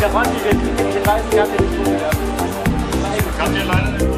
der Wand, die wir kriegen, den weißen Kaffee. Ich kann dir leider nicht.